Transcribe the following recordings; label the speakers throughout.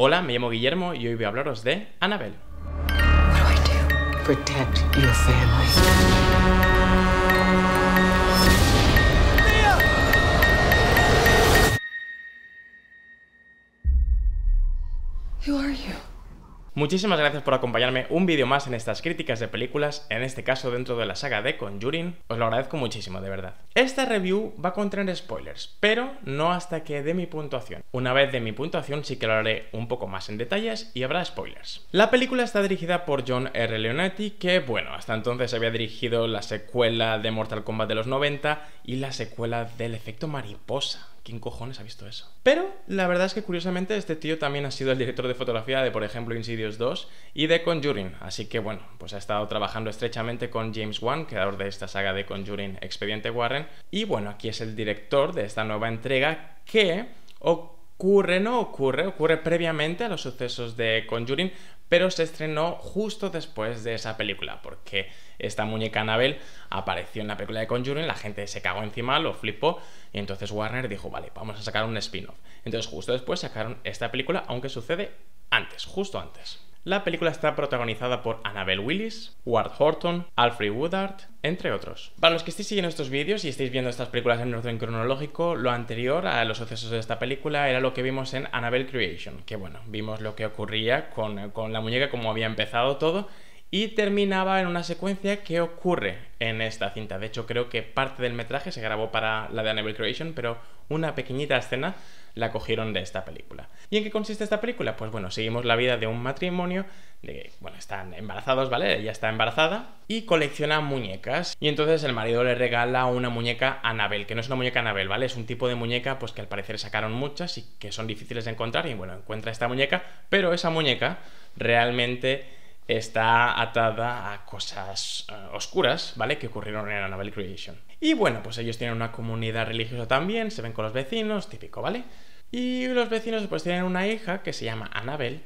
Speaker 1: Hola, me llamo Guillermo y hoy voy a hablaros de Annabelle.
Speaker 2: Who are you?
Speaker 1: Muchísimas gracias por acompañarme un vídeo más en estas críticas de películas, en este caso dentro de la saga de Conjuring, os lo agradezco muchísimo, de verdad. Esta review va a contener spoilers, pero no hasta que dé mi puntuación. Una vez de mi puntuación sí que lo haré un poco más en detalles y habrá spoilers. La película está dirigida por John R. Leonetti, que bueno, hasta entonces había dirigido la secuela de Mortal Kombat de los 90 y la secuela del efecto mariposa ¿Quién cojones ha visto eso? Pero la verdad es que curiosamente este tío también ha sido el director de fotografía de, por ejemplo, Insidious 2 y de Conjuring. Así que bueno, pues ha estado trabajando estrechamente con James Wan, creador de esta saga de Conjuring Expediente Warren. Y bueno, aquí es el director de esta nueva entrega que ocurre, no ocurre, ocurre previamente a los sucesos de Conjuring, pero se estrenó justo después de esa película, porque esta muñeca Annabelle apareció en la película de Conjuring, la gente se cagó encima, lo flipó, y entonces Warner dijo, vale, vamos a sacar un spin-off. Entonces justo después sacaron esta película, aunque sucede antes, justo antes. La película está protagonizada por Annabelle Willis, Ward Horton, Alfred Woodard, entre otros. Para los que estéis siguiendo estos vídeos y estéis viendo estas películas en orden cronológico, lo anterior a los sucesos de esta película era lo que vimos en Annabelle Creation, que bueno, vimos lo que ocurría con, con la muñeca, cómo había empezado todo, y terminaba en una secuencia que ocurre en esta cinta. De hecho, creo que parte del metraje se grabó para la de Annabelle Creation, pero una pequeñita escena la cogieron de esta película. ¿Y en qué consiste esta película? Pues bueno, seguimos la vida de un matrimonio, bueno, están embarazados, ¿vale? Ella está embarazada y colecciona muñecas. Y entonces el marido le regala una muñeca Annabelle, que no es una muñeca Annabelle, ¿vale? Es un tipo de muñeca pues que al parecer sacaron muchas y que son difíciles de encontrar y bueno, encuentra esta muñeca, pero esa muñeca realmente está atada a cosas eh, oscuras, ¿vale? Que ocurrieron en Annabelle Creation. Y bueno, pues ellos tienen una comunidad religiosa también, se ven con los vecinos, típico, ¿vale? Y los vecinos pues tienen una hija que se llama Annabelle,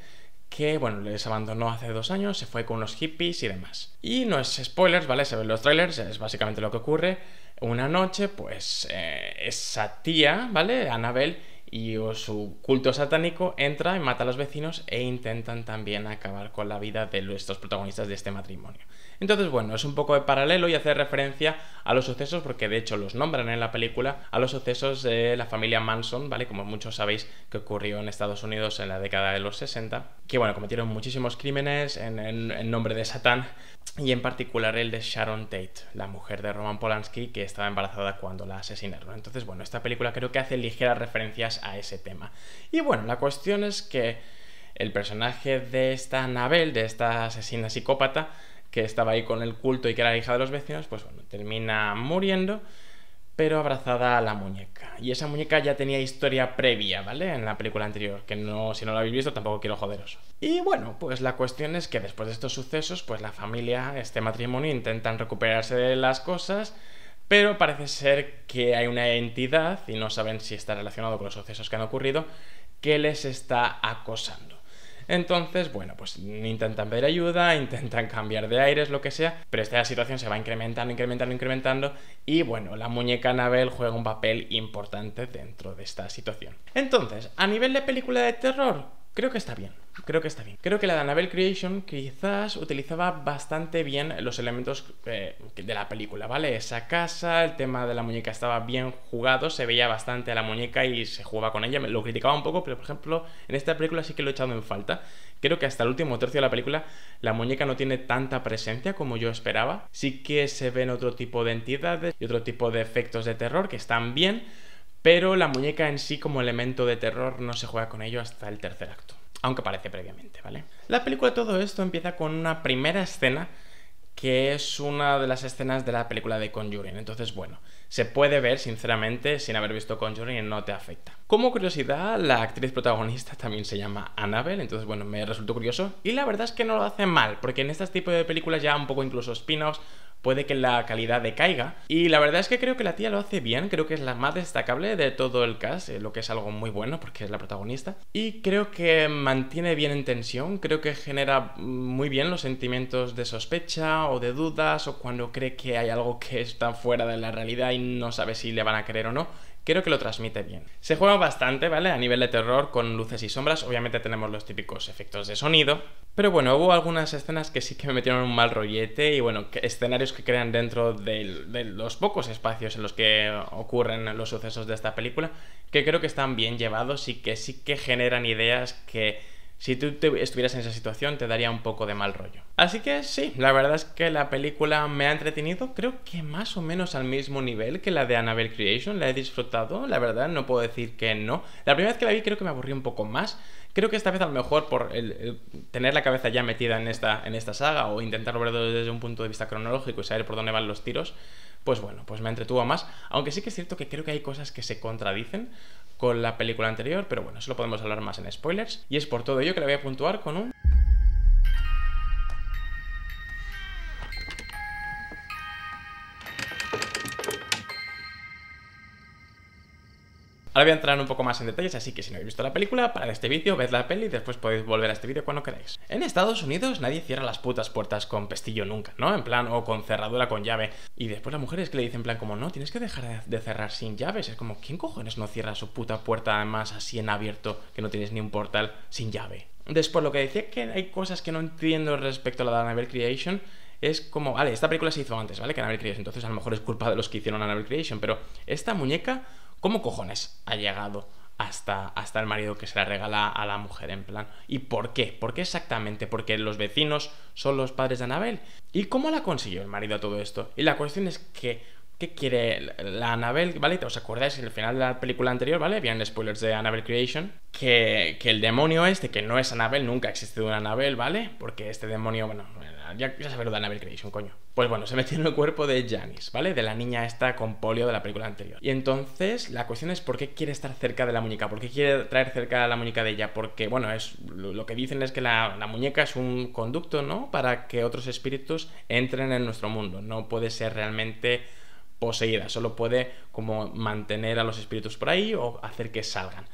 Speaker 1: que bueno, les abandonó hace dos años, se fue con unos hippies y demás. Y no es spoilers, ¿vale? Se ven los trailers, es básicamente lo que ocurre. Una noche, pues eh, esa tía, ¿vale? Annabelle y su culto satánico entra y mata a los vecinos e intentan también acabar con la vida de estos protagonistas de este matrimonio. Entonces, bueno, es un poco de paralelo y hace referencia a los sucesos, porque de hecho los nombran en la película, a los sucesos de la familia Manson, ¿vale? Como muchos sabéis que ocurrió en Estados Unidos en la década de los 60, que bueno, cometieron muchísimos crímenes en, en nombre de Satán, y en particular el de Sharon Tate, la mujer de Roman Polanski que estaba embarazada cuando la asesinaron. Entonces, bueno, esta película creo que hace ligeras referencias a ese tema. Y bueno, la cuestión es que el personaje de esta Anabel, de esta asesina psicópata, que estaba ahí con el culto y que era la hija de los vecinos, pues bueno, termina muriendo pero abrazada a la muñeca. Y esa muñeca ya tenía historia previa, ¿vale? En la película anterior, que no, si no la habéis visto tampoco quiero joderos. Y bueno, pues la cuestión es que después de estos sucesos, pues la familia, este matrimonio, intentan recuperarse de las cosas, pero parece ser que hay una entidad, y no saben si está relacionado con los sucesos que han ocurrido, que les está acosando. Entonces, bueno, pues intentan pedir ayuda, intentan cambiar de aires, lo que sea, pero esta situación se va incrementando, incrementando, incrementando y bueno, la muñeca Anabel juega un papel importante dentro de esta situación. Entonces, a nivel de película de terror, creo que está bien. Creo que está bien. Creo que la de Annabelle Creation quizás utilizaba bastante bien los elementos eh, de la película, ¿vale? Esa casa, el tema de la muñeca estaba bien jugado, se veía bastante a la muñeca y se jugaba con ella. Lo criticaba un poco, pero por ejemplo, en esta película sí que lo he echado en falta. Creo que hasta el último tercio de la película la muñeca no tiene tanta presencia como yo esperaba. Sí que se ven otro tipo de entidades y otro tipo de efectos de terror que están bien, pero la muñeca en sí como elemento de terror no se juega con ello hasta el tercer acto aunque parece previamente, ¿vale? La película todo esto empieza con una primera escena que es una de las escenas de la película de Conjuring. Entonces, bueno, se puede ver, sinceramente, sin haber visto Conjuring no te afecta. Como curiosidad, la actriz protagonista también se llama Annabelle, entonces, bueno, me resultó curioso. Y la verdad es que no lo hace mal, porque en este tipo de películas ya un poco incluso spin-offs puede que la calidad decaiga. Y la verdad es que creo que la tía lo hace bien, creo que es la más destacable de todo el cast, eh, lo que es algo muy bueno porque es la protagonista. Y creo que mantiene bien en tensión, creo que genera muy bien los sentimientos de sospecha o de dudas o cuando cree que hay algo que está fuera de la realidad y no sabe si le van a creer o no creo que lo transmite bien. Se juega bastante, ¿vale? A nivel de terror, con luces y sombras. Obviamente tenemos los típicos efectos de sonido. Pero bueno, hubo algunas escenas que sí que me metieron un mal rollete y bueno, escenarios que crean dentro de, de los pocos espacios en los que ocurren los sucesos de esta película, que creo que están bien llevados y que sí que generan ideas que si tú estuvieras en esa situación te daría un poco de mal rollo. Así que sí, la verdad es que la película me ha entretenido, creo que más o menos al mismo nivel que la de Annabelle Creation, la he disfrutado, la verdad no puedo decir que no. La primera vez que la vi creo que me aburrí un poco más. Creo que esta vez a lo mejor por el, tener la cabeza ya metida en esta, en esta saga o intentar verlo desde un punto de vista cronológico y saber por dónde van los tiros, pues bueno, pues me entretuvo más. Aunque sí que es cierto que creo que hay cosas que se contradicen con la película anterior, pero bueno, eso lo podemos hablar más en spoilers. Y es por todo ello que le voy a puntuar con un Ahora voy a entrar un poco más en detalles, así que si no habéis visto la película, parad este vídeo, ved la peli y después podéis volver a este vídeo cuando queráis. En Estados Unidos nadie cierra las putas puertas con pestillo nunca, ¿no? En plan, o con cerradura con llave. Y después las mujeres que le dicen en plan como, no, tienes que dejar de cerrar sin llaves. Es como, ¿quién cojones no cierra su puta puerta además así en abierto, que no tienes ni un portal sin llave? Después, lo que decía que hay cosas que no entiendo respecto a la de Annabelle Creation es como, vale, esta película se hizo antes, ¿vale? Que Annabelle Creation, entonces a lo mejor es culpa de los que hicieron Annabelle Creation, pero esta muñeca ¿Cómo cojones ha llegado hasta, hasta el marido que se la regala a la mujer en plan? ¿Y por qué? ¿Por qué exactamente? Porque los vecinos son los padres de Anabel. ¿Y cómo la consiguió el marido todo esto? Y la cuestión es que ¿Qué quiere la Annabelle? ¿Vale? ¿Os acordáis en el final de la película anterior, ¿vale? Habían spoilers de Annabelle Creation. Que, que el demonio este, que no es Annabelle, nunca ha existido una Annabelle, ¿vale? Porque este demonio, bueno, ya, ya sabes lo de Annabelle Creation, coño. Pues bueno, se metió en el cuerpo de Janice, ¿vale? De la niña esta con polio de la película anterior. Y entonces la cuestión es por qué quiere estar cerca de la muñeca, por qué quiere traer cerca a la muñeca de ella, porque bueno, es lo que dicen es que la, la muñeca es un conducto, ¿no? Para que otros espíritus entren en nuestro mundo. No puede ser realmente poseída, solo puede como mantener a los espíritus por ahí o hacer que salgan.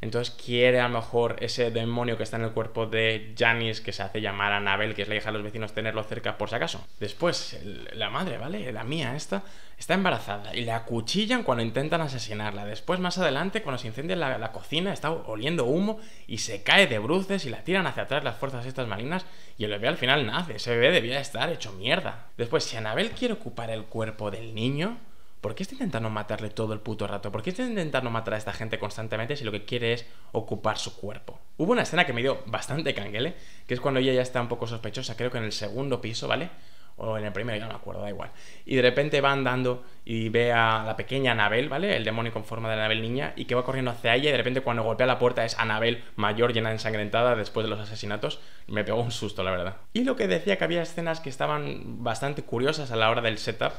Speaker 1: Entonces quiere a lo mejor ese demonio que está en el cuerpo de Janice, que se hace llamar Anabel, que es la hija de los vecinos, tenerlo cerca por si acaso. Después, la madre, ¿vale? La mía, esta, está embarazada y la acuchillan cuando intentan asesinarla. Después, más adelante, cuando se incendia la, cocina, está oliendo humo y se cae de bruces y la tiran hacia atrás las fuerzas estas marinas y el bebé al final nace. Ese bebé debía estar hecho mierda. Después, si Anabel quiere ocupar el cuerpo del niño, ¿Por qué está intentando matarle todo el puto rato? ¿Por qué está intentando matar a esta gente constantemente si lo que quiere es ocupar su cuerpo? Hubo una escena que me dio bastante canguele, que es cuando ella ya está un poco sospechosa, creo que en el segundo piso, ¿vale? O en el primero, ya no me acuerdo, da igual. Y de repente va andando y ve a la pequeña Anabel, ¿vale? El demonio con forma de Anabel niña, y que va corriendo hacia ella, y de repente cuando golpea la puerta es Anabel mayor, llena de ensangrentada después de los asesinatos. Me pegó un susto, la verdad. Y lo que decía que había escenas que estaban bastante curiosas a la hora del setup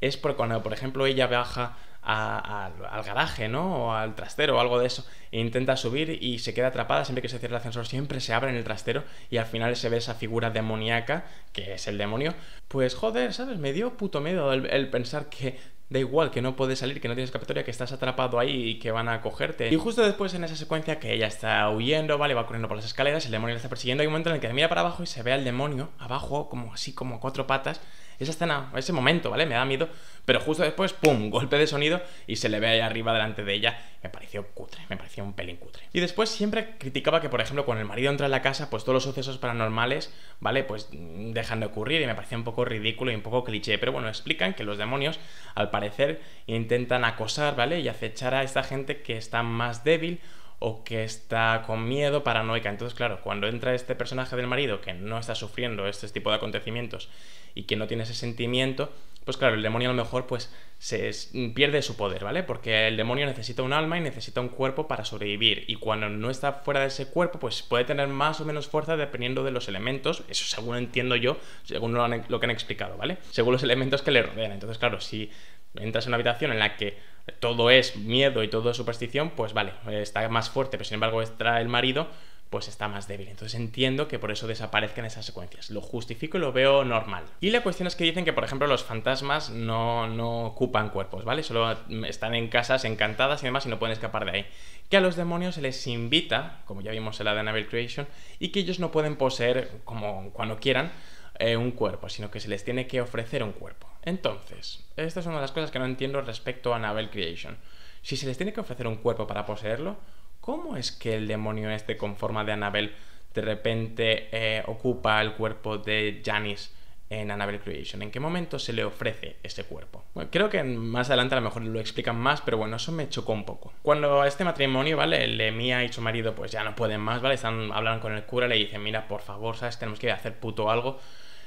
Speaker 1: es porque cuando, por ejemplo, ella viaja al garaje, ¿no? O al trastero o algo de eso, e intenta subir y se queda atrapada, siempre que se cierra el ascensor, siempre se abre en el trastero y al final se ve esa figura demoníaca, que es el demonio. Pues joder, ¿sabes? Me dio puto miedo el, pensar que da igual, que no puedes salir, que no tienes escapatoria, que estás atrapado ahí y que van a cogerte. Y justo después en esa secuencia que ella está huyendo, ¿vale? Va corriendo por las escaleras, el demonio la está persiguiendo, hay un momento en el que mira para abajo y se ve al demonio abajo, como así, como cuatro patas, esa escena, ese momento, ¿vale? Me da miedo. Pero justo después, ¡pum! Golpe de sonido y se le ve ahí arriba delante de ella. Me pareció cutre, me pareció un pelín cutre. Y después siempre criticaba que, por ejemplo, cuando el marido entra en la casa, pues todos los sucesos paranormales, ¿vale? Pues dejan de ocurrir y me parecía un poco ridículo y un poco cliché. Pero bueno, explican que los demonios, al parecer, intentan acosar, ¿vale? Y acechar a esta gente que está más débil o que está con miedo, paranoica. Entonces, claro, cuando entra este personaje del marido que no está sufriendo este tipo de acontecimientos y que no tiene ese sentimiento, pues claro, el demonio a lo mejor pues se pierde su poder, ¿vale? Porque el demonio necesita un alma y necesita un cuerpo para sobrevivir y cuando no está fuera de ese cuerpo pues puede tener más o menos fuerza dependiendo de los elementos, eso según entiendo yo, según lo, lo que han explicado, ¿vale? Según los elementos que le rodean. Entonces, claro, si entras en una habitación en la que todo es miedo y todo es superstición, pues vale, está más fuerte, pero sin embargo está el marido, pues está más débil. Entonces entiendo que por eso desaparezcan esas secuencias. Lo justifico y lo veo normal. Y la cuestión es que dicen que, por ejemplo, los fantasmas no, no ocupan cuerpos, ¿vale? Solo están en casas encantadas y demás y no pueden escapar de ahí. Que a los demonios se les invita, como ya vimos en la de Annabelle Creation, y que ellos no pueden poseer, como cuando quieran, eh, un cuerpo, sino que se les tiene que ofrecer un cuerpo. Entonces, esta es una de las cosas que no entiendo respecto a Annabelle Creation. Si se les tiene que ofrecer un cuerpo para poseerlo, ¿cómo es que el demonio este con forma de Annabelle de repente eh, ocupa el cuerpo de Janice en Annabelle Creation? ¿En qué momento se le ofrece ese cuerpo? Creo que más adelante a lo mejor lo explican más, pero bueno, eso me chocó un poco. Cuando este matrimonio, ¿vale? El Mia y su marido pues ya no pueden más, ¿vale? Están hablando con el cura, le dicen, mira, por favor, ¿sabes? Tenemos que hacer puto algo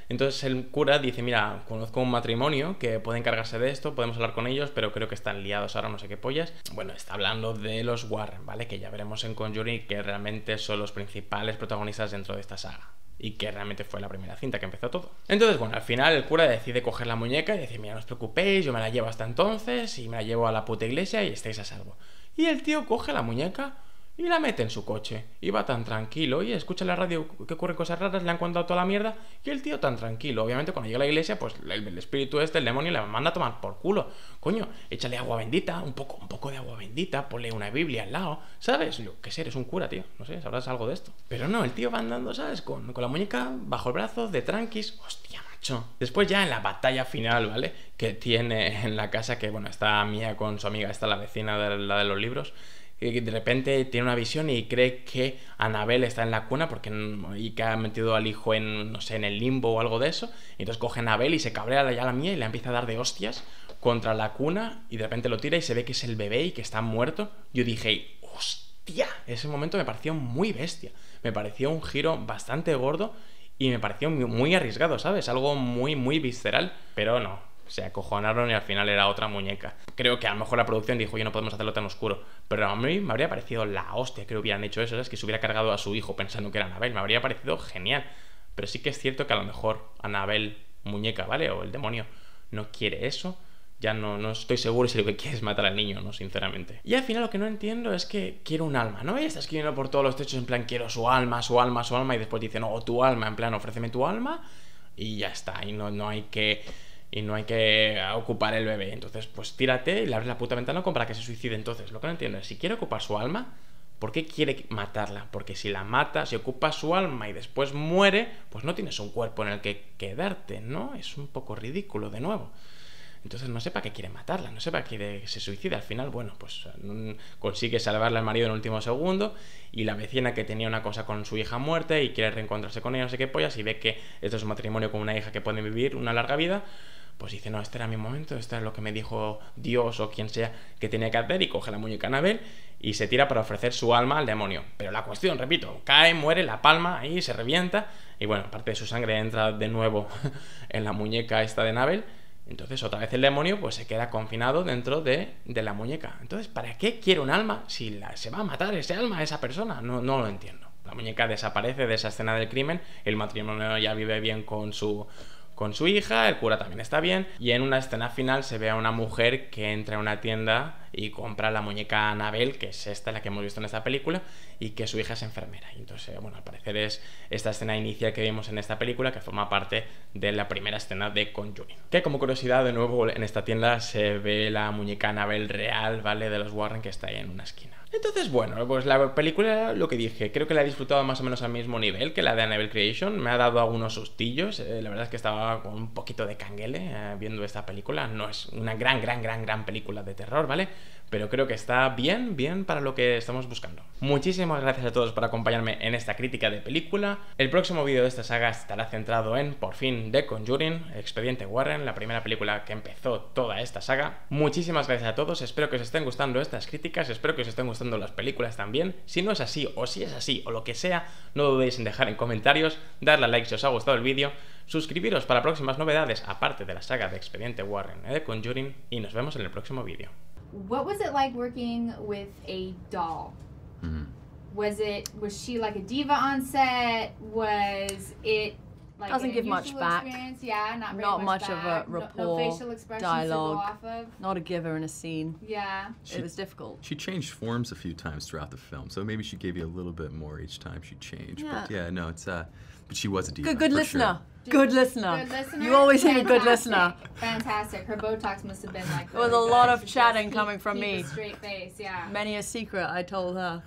Speaker 1: entonces el cura dice, mira, conozco un matrimonio que puede encargarse de esto, podemos hablar con ellos, pero creo que están liados ahora, no sé qué pollas. Bueno, está hablando de los Warren, ¿vale? Que ya veremos en Conjuring que realmente son los principales protagonistas dentro de esta saga. Y que realmente fue la primera cinta que empezó todo. Entonces, bueno, al final el cura decide coger la muñeca y decir, mira, no os preocupéis, yo me la llevo hasta entonces y me la llevo a la puta iglesia y estáis a salvo. Y el tío coge la muñeca y la mete en su coche. Iba tan tranquilo y escucha la radio que ocurren cosas raras, le han contado toda la mierda y el tío tan tranquilo. Obviamente cuando llega a la iglesia, pues el, espíritu este, el demonio, le manda a tomar por culo. Coño, échale agua bendita, un poco, un poco de agua bendita, ponle una Biblia al lado, ¿sabes? Yo qué sé, eres un cura, tío. No sé, sabrás algo de esto. Pero no, el tío va andando, ¿sabes? Con, con la muñeca bajo el brazo, de tranquis. Hostia, macho. Después ya en la batalla final, ¿vale? Que tiene en la casa, que bueno, está Mía con su amiga, está la vecina de la de los libros de repente tiene una visión y cree que Anabel está en la cuna porque y que ha metido al hijo en no sé en el limbo o algo de eso. Y entonces coge a Anabel y se cabrea ya la mía y le empieza a dar de hostias contra la cuna y de repente lo tira y se ve que es el bebé y que está muerto. Yo dije hostia ese momento me pareció muy bestia. Me pareció un giro bastante gordo y me pareció muy arriesgado sabes algo muy muy visceral pero no se acojonaron y al final era otra muñeca. Creo que a lo mejor la producción dijo, oye, no podemos hacerlo tan oscuro. Pero a mí me habría parecido la hostia que hubieran hecho eso, es que se hubiera cargado a su hijo pensando que era Anabel. Me habría parecido genial. Pero sí que es cierto que a lo mejor Anabel, muñeca, ¿vale? O el demonio, no quiere eso. Ya no, no estoy seguro si lo que quiere es matar al niño, ¿no? Sinceramente. Y al final lo que no entiendo es que quiero un alma, ¿no? Y está escribiendo por todos los techos en plan, quiero su alma, su alma, su alma. Y después dice, no, tu alma, en plan, ofréceme tu alma. Y ya está. Y no, no hay que y no hay que ocupar el bebé. Entonces, pues tírate y le abres la puta ventana para que se suicide. Entonces, lo que no entiendo es, si quiere ocupar su alma, ¿por qué quiere matarla? Porque si la mata, si ocupa su alma y después muere, pues no tienes un cuerpo en el que quedarte, ¿no? Es un poco ridículo de nuevo. Entonces no sé para qué quiere matarla, no sé para qué se suicida. Al final, bueno, pues consigue salvarle al marido en el último segundo y la vecina que tenía una cosa con su hija muerta y quiere reencontrarse con ella, no sé qué pollas, y ve que esto es un matrimonio con una hija que puede vivir una larga vida, pues dice, no, este era mi momento, este es lo que me dijo Dios o quien sea que tenía que hacer y coge la muñeca Anabel y se tira para ofrecer su alma al demonio. Pero la cuestión, repito, cae, muere, la palma ahí, se revienta y bueno, parte de su sangre entra de nuevo en la muñeca esta de Anabel. Entonces otra vez el demonio pues se queda confinado dentro de, de la muñeca. Entonces, ¿para qué quiere un alma si la, se va a matar ese alma a esa persona? No, no lo entiendo. La muñeca desaparece de esa escena del crimen, el matrimonio ya vive bien con su con su hija, el cura también está bien, y en una escena final se ve a una mujer que entra a una tienda y compra la muñeca Anabel, que es esta la que hemos visto en esta película, y que su hija es enfermera. Y entonces, bueno, al parecer es esta escena inicial que vimos en esta película que forma parte de la primera escena de Conjuring. Que como curiosidad, de nuevo, en esta tienda se ve la muñeca Anabel real, ¿vale? De los Warren que está ahí en una esquina. Entonces, bueno, pues la película, lo que dije, creo que la he disfrutado más o menos al mismo nivel que la de Annabelle Creation. Me ha dado algunos sustillos. Eh, la verdad es que estaba con un poquito de canguele eh, viendo esta película. No es una gran, gran, gran, gran película de terror, ¿vale? Pero creo que está bien, bien para lo que estamos buscando. Muchísimas gracias a todos por acompañarme en esta crítica de película. El próximo vídeo de esta saga estará centrado en, por fin, The Conjuring, Expediente Warren, la primera película que empezó toda esta saga. Muchísimas gracias a todos, espero que os estén gustando estas críticas, espero que os estén gustando las películas también. Si no es así, o si es así, o lo que sea, no dudéis en dejar en comentarios, darle a like si os ha gustado el vídeo, suscribiros para próximas novedades, aparte de la saga de Expediente Warren y The Conjuring, y nos vemos en el próximo vídeo.
Speaker 3: What was it like working with a doll? Mm-hmm. Was it was she like a diva on set? Was it like
Speaker 4: doesn't give much back.
Speaker 3: Experience? Yeah, not
Speaker 4: not
Speaker 3: much,
Speaker 4: much of a rapport. No,
Speaker 3: no facial expressions
Speaker 4: dialogue.
Speaker 3: To go off of.
Speaker 4: Not a giver in a scene.
Speaker 3: Yeah,
Speaker 4: she, it was difficult.
Speaker 5: She changed forms a few times throughout the film, so maybe she gave you a little bit more each time she changed. Yeah. But yeah, no, it's uh, but she was a diva.
Speaker 4: Good, good listener.
Speaker 3: Sure.
Speaker 4: Good listener.
Speaker 3: Good listener.
Speaker 4: You always
Speaker 3: need
Speaker 4: a good listener.
Speaker 3: Fantastic. Her Botox must have been like.
Speaker 4: There was a lot of chatting coming from
Speaker 3: keep
Speaker 4: me.
Speaker 3: straight face, yeah.
Speaker 4: Many a secret I told her.